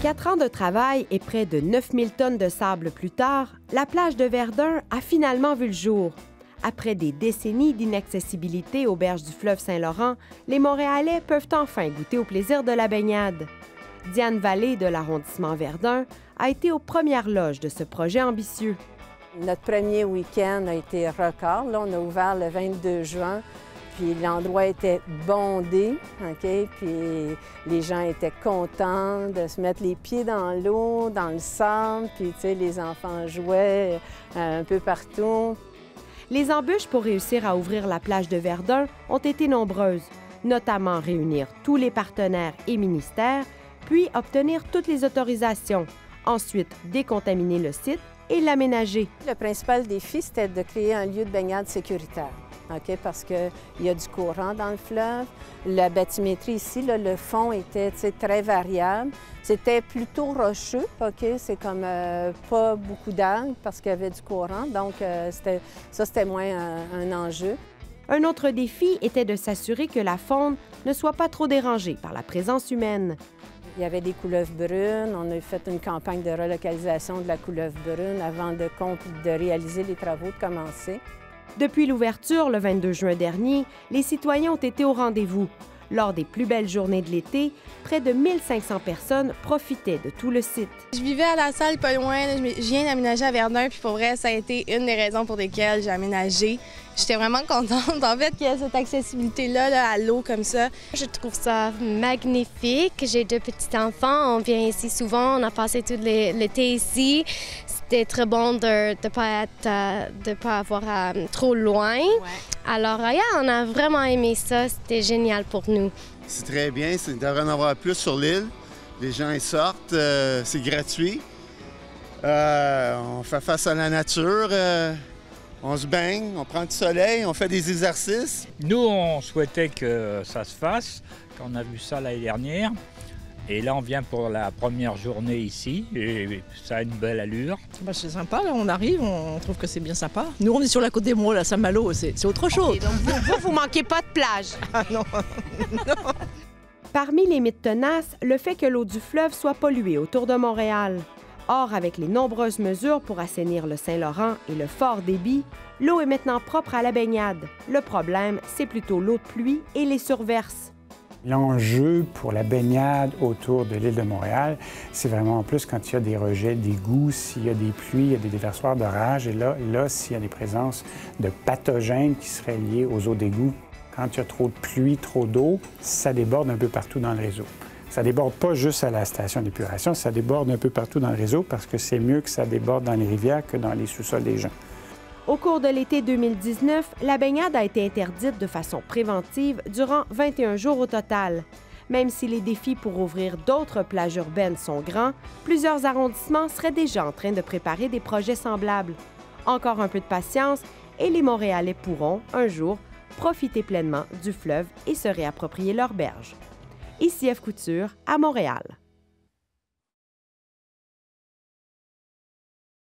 Quatre ans de travail et près de 9000 tonnes de sable plus tard, la plage de Verdun a finalement vu le jour. Après des décennies d'inaccessibilité aux berges du fleuve Saint-Laurent, les Montréalais peuvent enfin goûter au plaisir de la baignade. Diane Vallée de l'arrondissement Verdun a été aux premières loges de ce projet ambitieux. Notre premier week-end a été record. Là, on a ouvert le 22 juin, puis l'endroit était bondé, OK? Puis les gens étaient contents de se mettre les pieds dans l'eau, dans le sable, puis tu sais, les enfants jouaient euh, un peu partout. Les embûches pour réussir à ouvrir la plage de Verdun ont été nombreuses, notamment réunir tous les partenaires et ministères, puis obtenir toutes les autorisations, ensuite décontaminer le site et l'aménager. Le principal défi, c'était de créer un lieu de baignade sécuritaire. OK, parce qu'il y a du courant dans le fleuve. La bathymétrie ici, là, le fond était très variable. C'était plutôt rocheux, OK? C'est comme euh, pas beaucoup d'algues parce qu'il y avait du courant. Donc, euh, ça, c'était moins un, un enjeu. Un autre défi était de s'assurer que la faune ne soit pas trop dérangée par la présence humaine. Il y avait des couleuvres brunes. On a fait une campagne de relocalisation de la couleuvre brune avant de, de réaliser les travaux, de commencer. Depuis l'ouverture le 22 juin dernier, les citoyens ont été au rendez-vous. Lors des plus belles journées de l'été, près de 1500 personnes profitaient de tout le site. Je vivais à la salle pas loin, je viens d'aménager à Verdun, puis pour vrai, ça a été une des raisons pour lesquelles j'ai aménagé. J'étais vraiment contente, en fait, qu'il y ait cette accessibilité-là à l'eau comme ça. Je trouve ça magnifique. J'ai deux petits-enfants, on vient ici souvent, on a passé tout l'été ici. C'était très bon de ne pas, de pas avoir euh, trop loin. Alors, on a vraiment aimé ça. C'était génial pour nous. C'est très bien. Il devrait en avoir plus sur l'île. Les gens y sortent. Euh, c'est gratuit. Euh, on fait face à la nature. On se baigne, on prend du soleil, on fait des exercices. Nous, on souhaitait que ça se fasse quand on a vu ça l'année dernière. Et là, on vient pour la première journée ici et ça a une belle allure. Bah, c'est sympa, là, on arrive, on trouve que c'est bien sympa. Nous, on est sur la côte des Mots, là, Saint-Malo, c'est autre chose. donc vous, vous, manquez pas de plage. Ah non, non. Parmi les mythes tenaces, le fait que l'eau du fleuve soit polluée autour de Montréal. Or, avec les nombreuses mesures pour assainir le Saint-Laurent et le fort débit, l'eau est maintenant propre à la baignade. Le problème, c'est plutôt l'eau de pluie et les surverses. L'enjeu pour la baignade autour de l'île de Montréal, c'est vraiment en plus quand il y a des rejets d'égouts, s'il y a des pluies, il y a des déversoirs d'orage, et là, là s'il y a des présences de pathogènes qui seraient liés aux eaux d'égout. Quand il y a trop de pluie, trop d'eau, ça déborde un peu partout dans le réseau. Ça déborde pas juste à la station d'épuration, ça déborde un peu partout dans le réseau parce que c'est mieux que ça déborde dans les rivières que dans les sous-sols des gens. Au cours de l'été 2019, la baignade a été interdite de façon préventive durant 21 jours au total. Même si les défis pour ouvrir d'autres plages urbaines sont grands, plusieurs arrondissements seraient déjà en train de préparer des projets semblables. Encore un peu de patience et les Montréalais pourront, un jour, profiter pleinement du fleuve et se réapproprier leurs berges. Ici F. Couture, à Montréal.